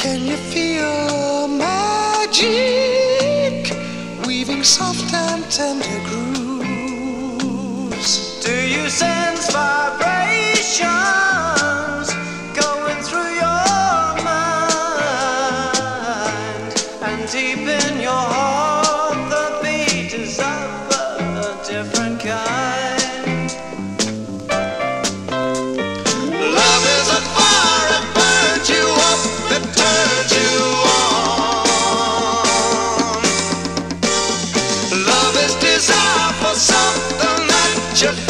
Can you feel magic weaving soft and tender groove? You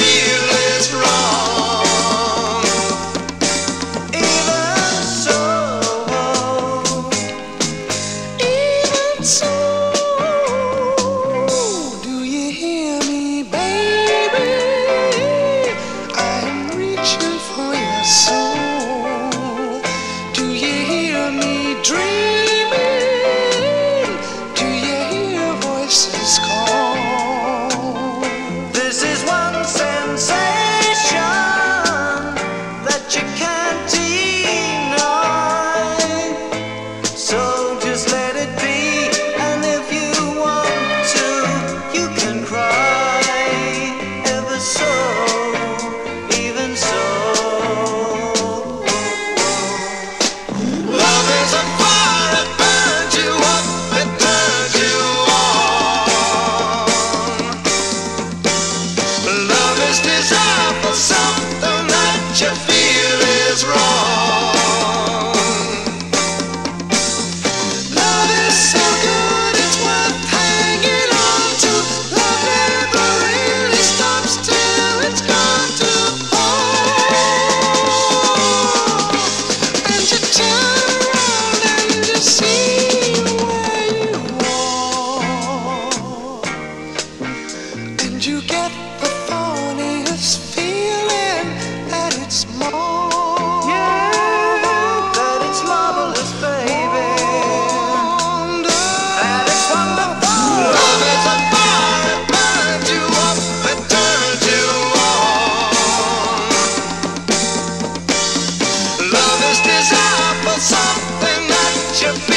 You get the funniest feeling that it's more? Yeah, that it's marvelous, baby. That it's wonderful. Love is a fire that burns you up, turns you on. Love is desire for something that you.